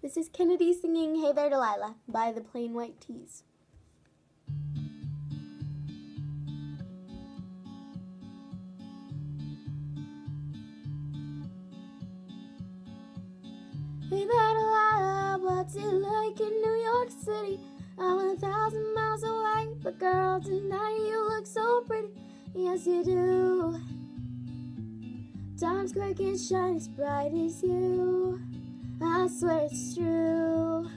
This is Kennedy singing Hey There Delilah by the Plain White T's. Hey there Delilah, what's it like in New York City? I'm a thousand miles away, but girl, tonight you look so pretty. Yes, you do. Times Square can shine as bright as you. I swear it's true.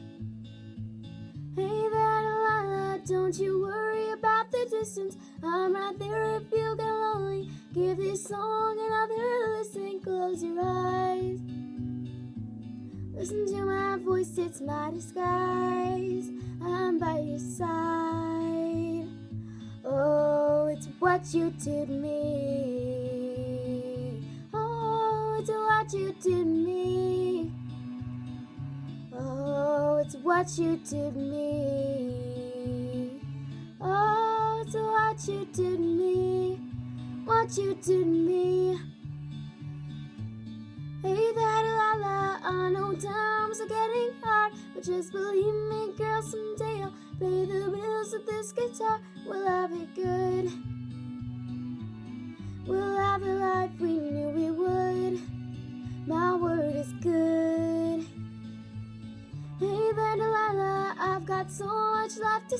Hey there, Delilah, don't you worry about the distance. I'm right there if you get lonely. Give this song another listen. Close your eyes. Listen to my voice, it's my disguise. I'm by your side. Oh, it's what you did me. Oh, it's what you did me. It's what you did me. Oh, it's what you did me. What you did me. Hey there, Delilah, I know times are getting hard, but just believe me, girl, someday I'll pay the bills with this guitar. We'll have it good. We'll have the life we knew we would. Left to.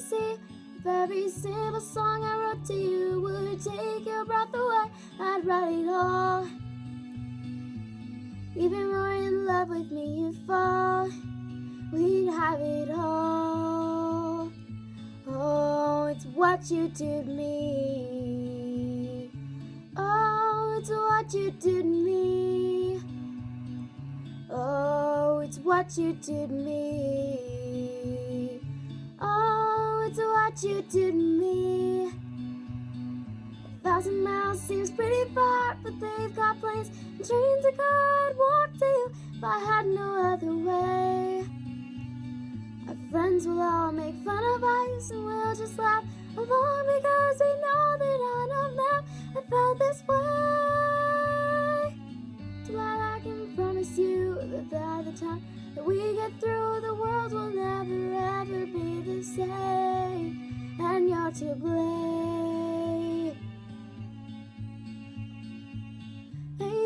If every simple song I wrote to you would take your breath away, I'd write it all. Even more in love with me you'd fall. We'd have it all. Oh, it's what you did me. Oh, it's what you did me. Oh, it's what you did me. What you did to me. A thousand miles seems pretty far, but they've got planes and trains go. I'd walk to you if I had no other way. Our friends will all make fun of us, and we'll just laugh along because we know that none of them have felt this way. Delilah, I can promise you that by the time that we get through, the world will never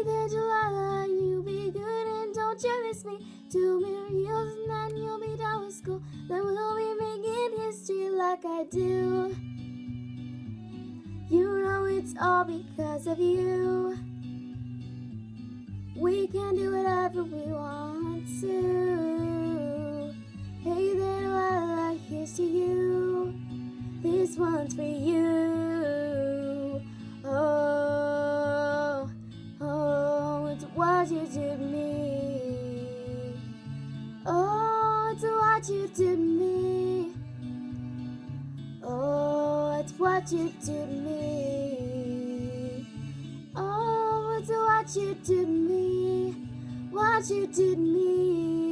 there, Delilah, you be good and don't you miss me. Two more years and then you'll be done with school. Then we'll be making history like I do. You know it's all because of you. We can do whatever we want to. Hey there, Delilah, here's to you. This one's for you. What you did to me. Oh, it's what you did to me. Oh, it's what you did to me. Oh, it's what you did to me. What you did to me.